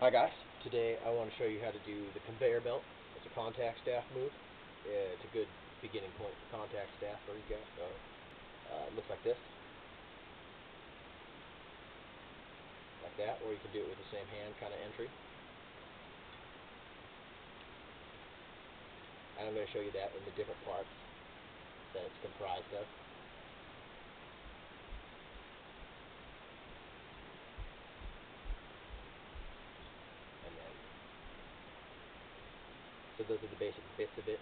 Hi guys, today I want to show you how to do the conveyor belt. It's a contact staff move. It's a good beginning point for contact staff for you guys. So, uh, it looks like this. Like that, or you can do it with the same hand kind of entry. And I'm going to show you that in the different parts that it's comprised of. So those are the basic bits of it,